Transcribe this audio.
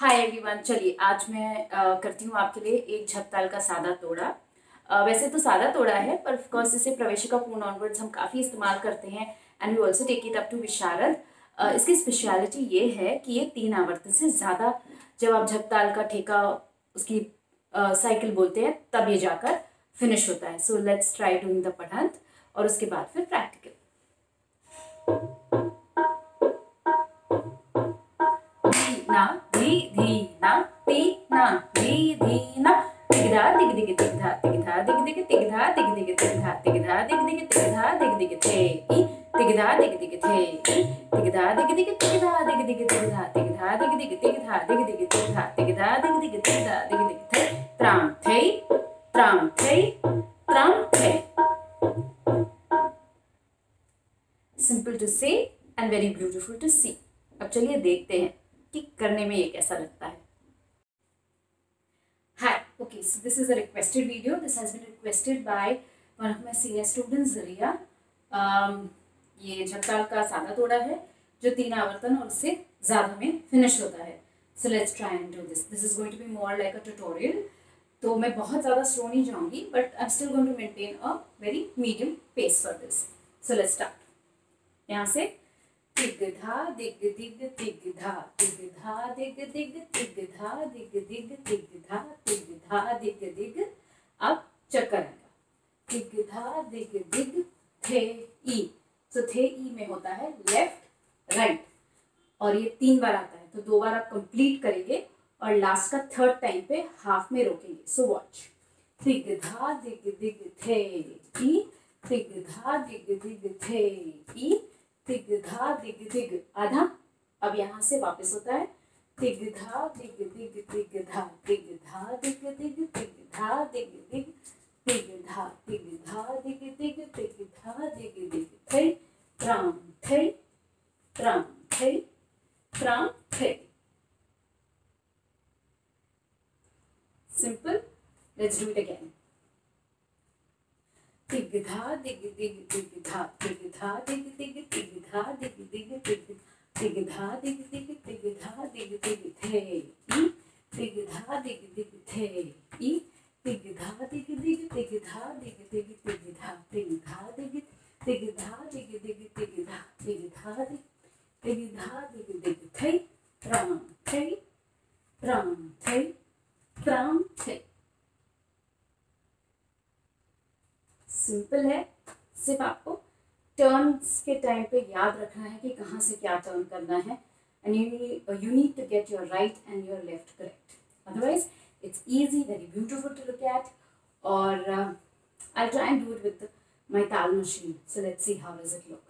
Hi everyone चलिए आज मैं uh, करती हूँ आपके लिए एक झपताल का सादा तोड़ा। uh, वैसे तो सादा तोड़ा है पर ऑफकोर्स इसे प्रवेशिका पूर्ण ऑनवर्ड्स हम काफ़ी इस्तेमाल करते हैं and we also take it up to विशारद इसकी स्पेशलिटी ये है कि ये तीन आवर्तन से ज़्यादा जब आप झपताल का ठेका उसकी साइकिल बोलते हैं तब ये जाकर फिनिश होता है। So let's try doing the पढ़ंत और उसके बाद फिर practical simple to sew and very beautiful to see अब चलिए देखते हैं कि करने में ये कैसा लगता है hi okay so this is a requested video this has been requested by one of my senior students ज़रिया ये झक्काल का सादा तोड़ा है जो तीन आवर्तन और उससे ज़्यादा में फिनिश होता है so let's try and do this this is going to be more like a tutorial तो मैं बहुत ज़्यादा स्लो नहीं जाऊँगी but I am still going to maintain a very medium pace for this so let's start यहाँ से दिग धा दिग दिग दिग धा दिग धा दिग दिग दिग धा दिग दिग दिग धा दिग धा दिग दिग, अब चक्कर आएगा दिग धा दिग दिग, थे ई। सो थे ई में होता है लेफ़्ट, राइट। और ये तीन बार आता है तो दो बार आप कंप्लीट करेंगे और लास्ट का थर्ड टाइम पे हाफ़ में रोकेंगे। सो वॉच दिग धा दिग दिग, थे ई। दिग धा दिग दिग, थे ई। तिग धा दिग दिग, आधा। अब यहाँ से वापस होता है। तिग धा दिग दिग तिग धा तिग धा दिग दिग तिग धा दिग दिग तिग धा तिग धा दिग दिग तिग धा दिग दिग थै त्राम थै त्राम थै त्राम थै simple let's do it again दिग धा दिग दिग दिग धा दिग दिग दिग दिग धा दिग दिग दिग दिग धा दिग दिग दिग धा दिग दिग थे ई दिग धा दिग दिग थे ई दिग दिग दिग दिग दिग दिग दिग धा दिग धा दिग दिग धा दिग दिग दिग धा दिग दिग सिंपल है। सिर्फ़ आपको टर्न्स के टाइम पे याद रखना है कि कहाँ से क्या टर्न करना है। And you need to get your right and your left correct otherwise easy, very beautiful to look at. Or um, I'll try and do it with my towel machine. So let's see how does it look.